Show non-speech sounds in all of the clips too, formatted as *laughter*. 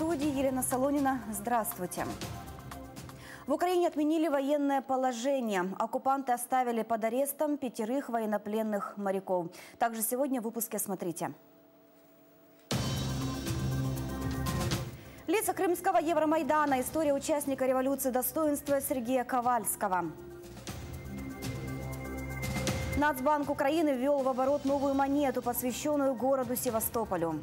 студии Елена Солонина. Здравствуйте. В Украине отменили военное положение. Оккупанты оставили под арестом пятерых военнопленных моряков. Также сегодня в выпуске смотрите. Лица Крымского Евромайдана. История участника революции достоинства Сергея Ковальского. Нацбанк Украины ввел в оборот новую монету, посвященную городу Севастополю.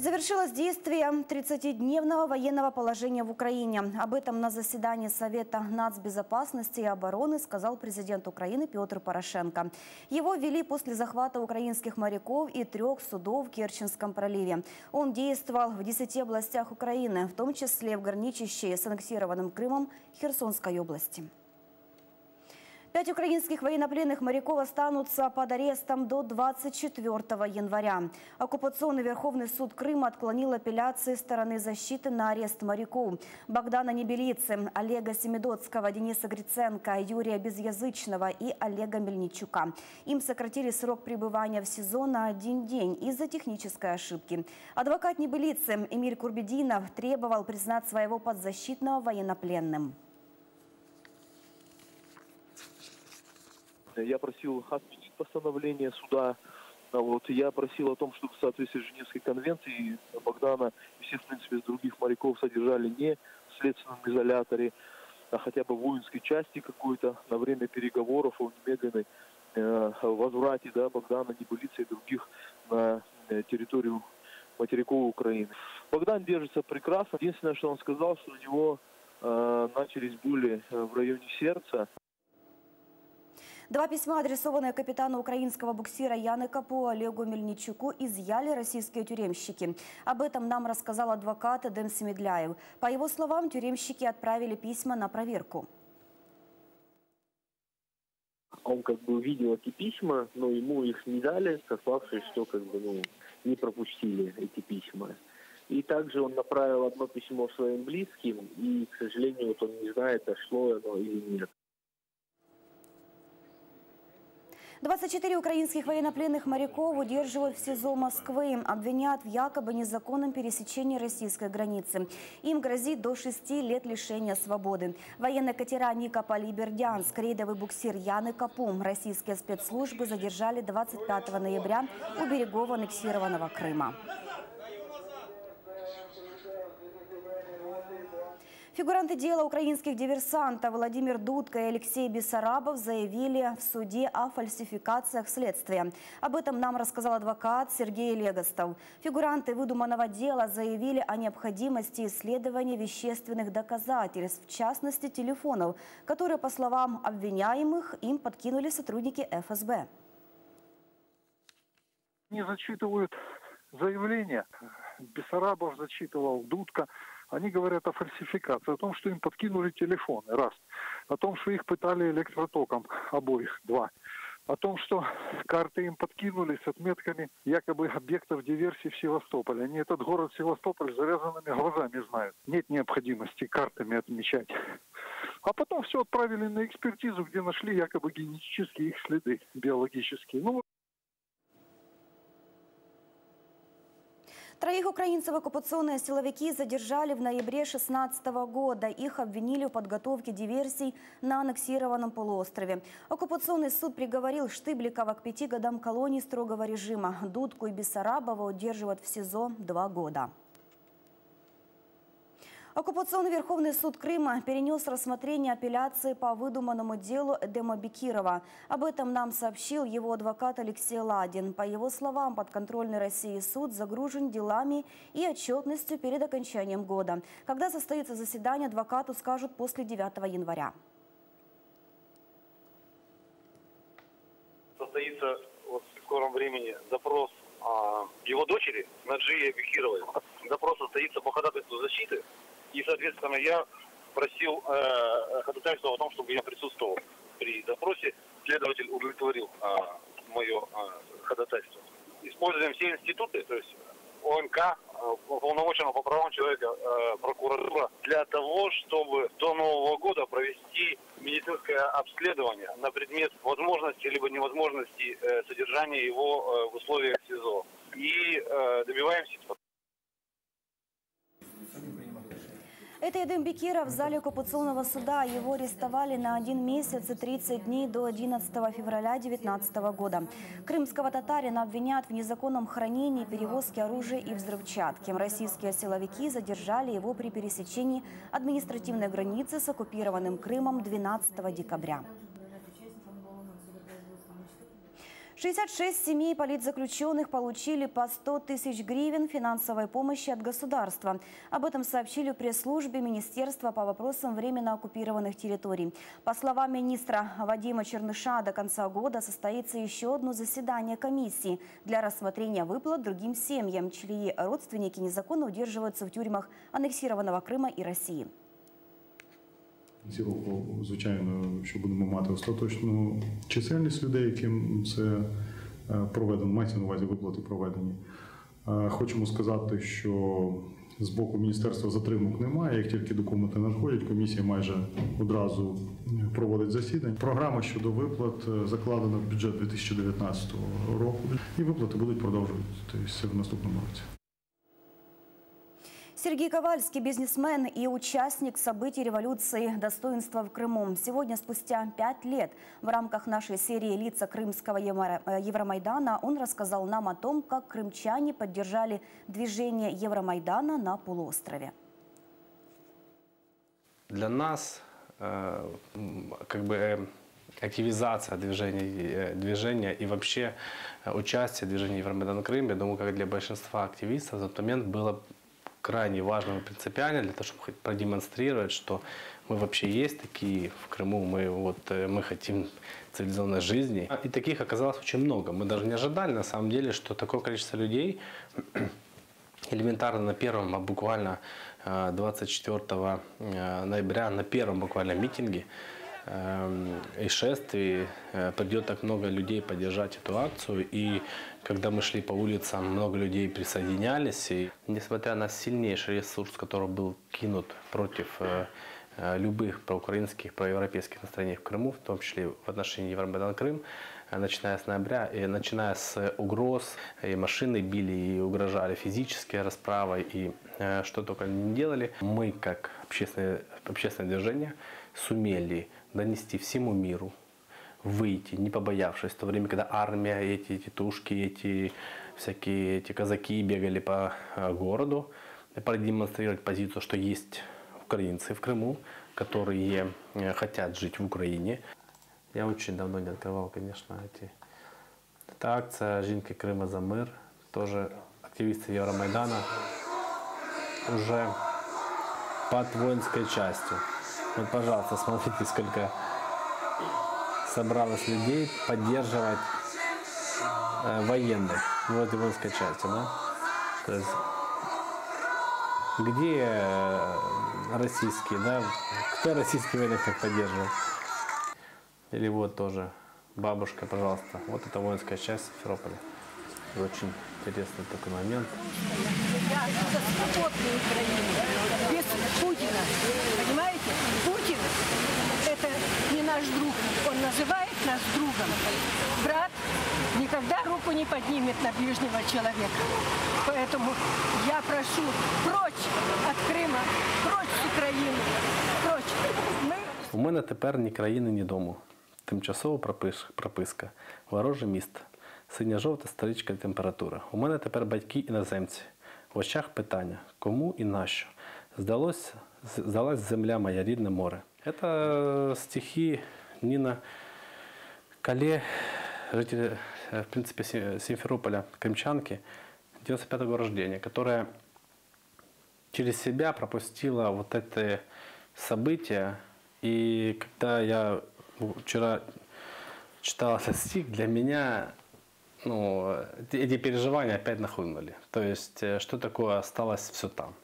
Завершилось действие 30-дневного военного положения в Украине. Об этом на заседании Совета нацбезопасности и обороны сказал президент Украины Петр Порошенко. Его ввели после захвата украинских моряков и трех судов в Керченском проливе. Он действовал в 10 областях Украины, в том числе в граничащей с аннексированным Крымом Херсонской области. Пять украинских военнопленных моряков останутся под арестом до 24 января. Оккупационный Верховный суд Крыма отклонил апелляции стороны защиты на арест моряков. Богдана Небелицы, Олега Семидотского, Дениса Гриценко, Юрия Безязычного и Олега Мельничука. Им сократили срок пребывания в СИЗО на один день из-за технической ошибки. Адвокат Небелицы Эмиль Курбединов требовал признать своего подзащитного военнопленным. Я просил отменить постановление суда. А вот, я просил о том, чтобы в соответствии с Женевской конвенцией Богдана и всех, в принципе, других моряков содержали не в следственном изоляторе, а хотя бы в воинской части какой-то на время переговоров о немедленной э, возврате да, Богдана, Небылица и других на э, территорию материковой Украины. Богдан держится прекрасно. Единственное, что он сказал, что у него э, начались боли э, в районе сердца. Два письма, адресованные капитану украинского буксира Яны Капу Олегу Мельничуку, изъяли российские тюремщики. Об этом нам рассказал адвокат Эдем Семедляев. По его словам, тюремщики отправили письма на проверку. Он как бы увидел эти письма, но ему их не дали, сославшись, что как бы ну, не пропустили эти письма. И также он направил одно письмо своим близким, и, к сожалению, вот он не знает, дошло оно или нет. 24 украинских военнопленных моряков удерживают в СИЗО Москвы. Обвиняют в якобы незаконном пересечении российской границы. Им грозит до 6 лет лишения свободы. Военные катера Никополь и Бердянск, рейдовый буксир Яны Капум российские спецслужбы задержали 25 ноября у берегов аннексированного Крыма. Фигуранты дела украинских диверсантов Владимир Дудко и Алексей Бессарабов заявили в суде о фальсификациях следствия. Об этом нам рассказал адвокат Сергей Легостов. Фигуранты выдуманного дела заявили о необходимости исследования вещественных доказательств, в частности телефонов, которые, по словам обвиняемых, им подкинули сотрудники ФСБ. Не зачитывают заявления. Бессарабов зачитывал, Дудка они говорят о фальсификации, о том, что им подкинули телефоны, раз. О том, что их пытали электротоком, обоих, два. О том, что карты им подкинули с отметками якобы объектов диверсии в Севастополе. Они этот город Севастополь завязанными глазами знают. Нет необходимости картами отмечать. А потом все отправили на экспертизу, где нашли якобы генетические их следы биологические. Ну, Троих украинцев оккупационные силовики задержали в ноябре 2016 года. Их обвинили в подготовке диверсий на аннексированном полуострове. Оккупационный суд приговорил Штыбликова к пяти годам колонии строгого режима. Дудку и Бессарабова удерживают в СИЗО два года. Оккупационный Верховный суд Крыма перенес рассмотрение апелляции по выдуманному делу Эдема Бекирова. Об этом нам сообщил его адвокат Алексей Ладин. По его словам, подконтрольный России суд загружен делами и отчетностью перед окончанием года. Когда состоится заседание, адвокату скажут после 9 января. Состоится вот в скором времени допрос а, его дочери Наджии Бекировой. Допрос состоится по ходатайству защиты и, соответственно, я просил э, ходатайство о том, чтобы я присутствовал при допросе. Следователь удовлетворил э, мое э, ходатайство. Используем все институты, то есть ОНК, э, уполномоченного по правам человека э, прокуратура для того, чтобы до Нового года провести медицинское обследование на предмет возможности либо невозможности э, содержания его э, в условиях СИЗО. И э, добиваемся Это Эдем Бекиров в зале оккупационного суда. Его арестовали на один месяц и 30 дней до 11 февраля 2019 года. Крымского татарина обвинят в незаконном хранении, перевозке оружия и взрывчатки. Российские силовики задержали его при пересечении административной границы с оккупированным Крымом 12 декабря. 66 семей политзаключенных получили по 100 тысяч гривен финансовой помощи от государства. Об этом сообщили пресс-службе Министерства по вопросам временно оккупированных территорий. По словам министра Вадима Черныша, до конца года состоится еще одно заседание комиссии для рассмотрения выплат другим семьям, чьи родственники незаконно удерживаются в тюрьмах аннексированного Крыма и России. Року, звичайно, що будемо мати остаточну чисельність людей, яким це е, проведено, мається на увазі виплати проведені. Е, Хочемо сказати, що з боку міністерства затримок немає. Як тільки документи надходять, комісія майже одразу проводить засідання. Програма щодо виплат е, закладена в бюджет 2019 року, і виплати будуть продовжуватися в наступному році. Сергей Ковальский – бизнесмен и участник событий революции «Достоинство в Крыму». Сегодня, спустя пять лет, в рамках нашей серии «Лица Крымского э, Евромайдана» он рассказал нам о том, как крымчане поддержали движение Евромайдана на полуострове. Для нас э, как бы э, активизация движения, движения и вообще участие в движении Евромайдан Крым, я думаю, как для большинства активистов, в тот момент было крайне важным и принципиально для того, чтобы хоть продемонстрировать, что мы вообще есть такие в Крыму, мы, вот, э, мы хотим цивилизованной жизни. И таких оказалось очень много. Мы даже не ожидали на самом деле, что такое количество людей *clears throat* элементарно на первом, а буквально э, 24 э, ноября, на первом буквально митинге э, и шествии э, придет так много людей поддержать эту акцию. И когда мы шли по улицам, много людей присоединялись. И несмотря на сильнейший ресурс, который был кинут против э, э, любых проукраинских, проевропейских настроений в Крыму, в том числе в отношении Евромайдан Крым, начиная с ноября, и начиная с угроз, и машины били, и угрожали физически расправой, и что только не делали, мы, как общественное, общественное движение, сумели донести всему миру, выйти, не побоявшись, в то время, когда армия, эти тетушки, эти всякие эти казаки бегали по э, городу, продемонстрировать позицию, что есть украинцы в Крыму, которые э, хотят жить в Украине. Я очень давно не открывал, конечно, эти... Это акция «Жинки Крыма за мир», тоже активисты Евромайдана уже под воинской частью. Вот, пожалуйста, смотрите, сколько собралось людей поддерживать э, военных в воинской части, да? То есть, где э, российские, да? Кто российских военных как поддерживает? Или вот тоже бабушка, пожалуйста. Вот это воинская часть Симферополя. И Очень интересный такой момент. за свободную Украину, без Путина. Понимаете? Путин – это не наш друг. Он называет нас другом. Брат никогда руку не поднимет на ближнего человека. Поэтому я прошу прочь от Крыма, прочь с Украины, прочь. Мы У мене тепер ні країни, ні дому. Тимчасова пропиш- прописка. Вороже місто. Синя-жовта сторічка температура. У мене тепер батьки іноземці. В очах питання: кому і нащо? Здалось, з- здалась земля моя, рідне море. Это стихи Нина Кале, жителя, э, в принципе, Си- Симферополя, крымчанки, 95-го рождения, которая через себя пропустила вот это событие. И когда я вчера читал этот стих, для меня ну, эти переживания опять нахлынули. То есть, э, что такое осталось все там?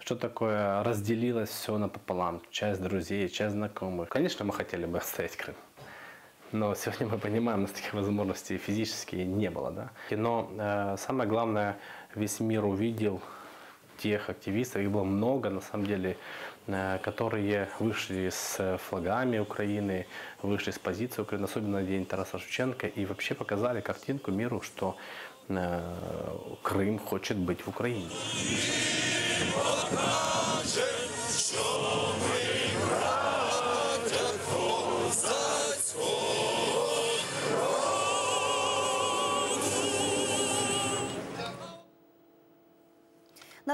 Что такое разделилось все напополам? Часть друзей, часть знакомых. Конечно, мы хотели бы оставить Крым. Но сегодня мы понимаем, у нас таких возможностей физически не было. Да? Но э, самое главное, весь мир увидел тех активистов, их было много на самом деле, которые вышли с флагами Украины, вышли с позиции Украины, особенно на день Тараса Шевченко, и вообще показали картинку миру, что э, Крым хочет быть в Украине.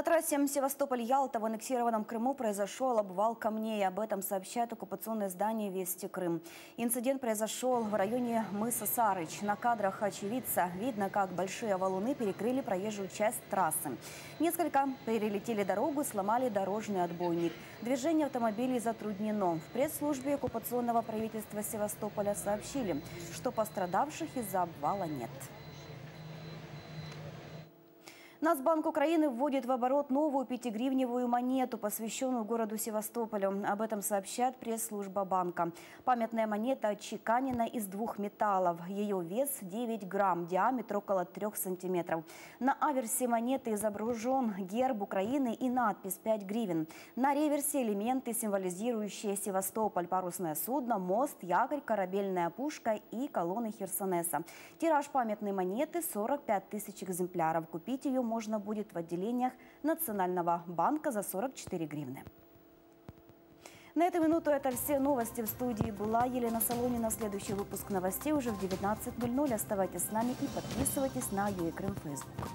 На трассе Севастополь-Ялта в аннексированном Крыму произошел обвал камней. Об этом сообщает оккупационное здание «Вести Крым». Инцидент произошел в районе мыса Сарыч. На кадрах очевидца видно, как большие валуны перекрыли проезжую часть трассы. Несколько перелетели дорогу и сломали дорожный отбойник. Движение автомобилей затруднено. В пресс-службе оккупационного правительства Севастополя сообщили, что пострадавших из-за обвала нет. Нацбанк Украины вводит в оборот новую пятигривневую монету, посвященную городу Севастополю. Об этом сообщает пресс-служба банка. Памятная монета отчеканена из двух металлов. Ее вес 9 грамм, диаметр около 3 сантиметров. На аверсе монеты изображен герб Украины и надпись 5 гривен. На реверсе элементы, символизирующие Севастополь, парусное судно, мост, якорь, корабельная пушка и колонны Херсонеса. Тираж памятной монеты 45 тысяч экземпляров. Купить ее можно будет в отделениях Национального банка за 44 гривны. На эту минуту это все новости. В студии была Елена Солонина. Следующий выпуск новостей уже в 19.00. Оставайтесь с нами и подписывайтесь на Юэкрым Facebook.